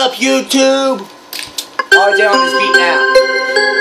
up, YouTube? RJ on this beat now.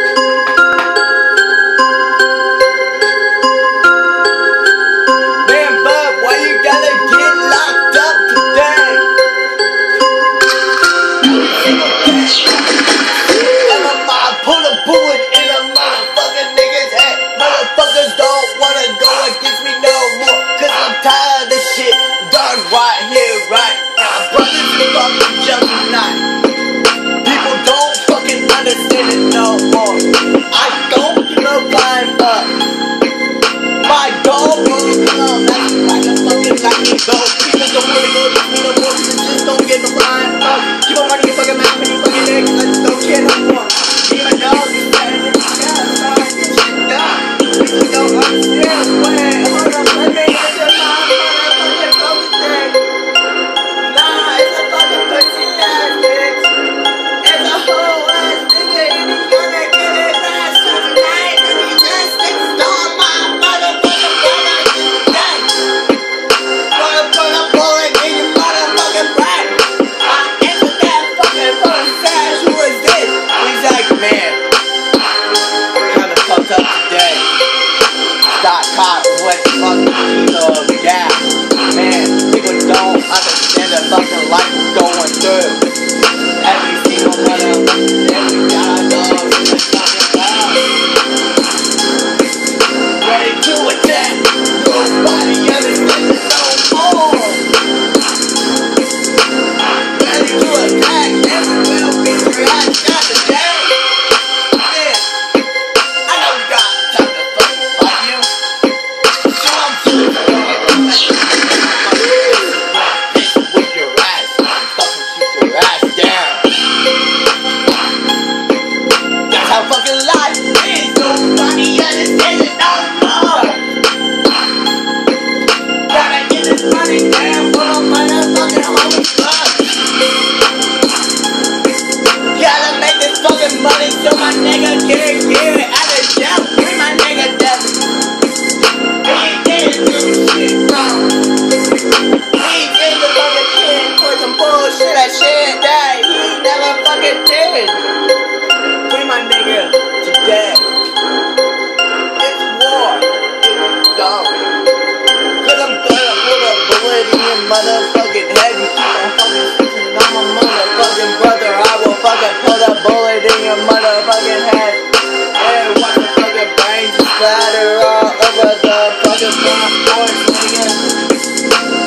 splatter all over the fucking front porch, nigga.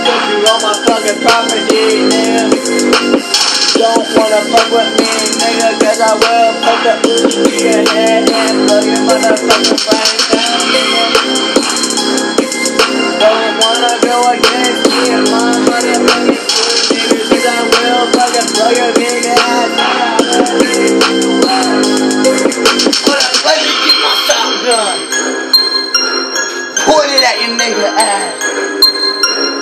Put you on my fucking property, nigga. Don't wanna fuck with me, nigga, cause I will fuck the ooze in your head and blow your motherfucking brains down, nigga. Don't wanna go against nigga ass.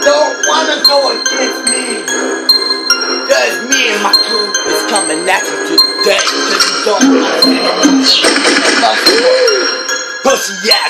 Don't wanna go against me. Cause me and my crew is coming at you today. Cause you don't understand. Pussy ass